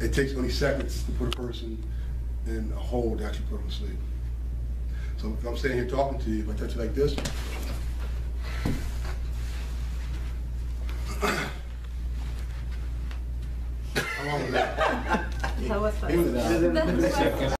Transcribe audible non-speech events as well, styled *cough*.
it takes only seconds to put a person in a hole to actually put them to sleep. So if I'm standing here talking to you, if I touch you like this, how long is that? That was *laughs*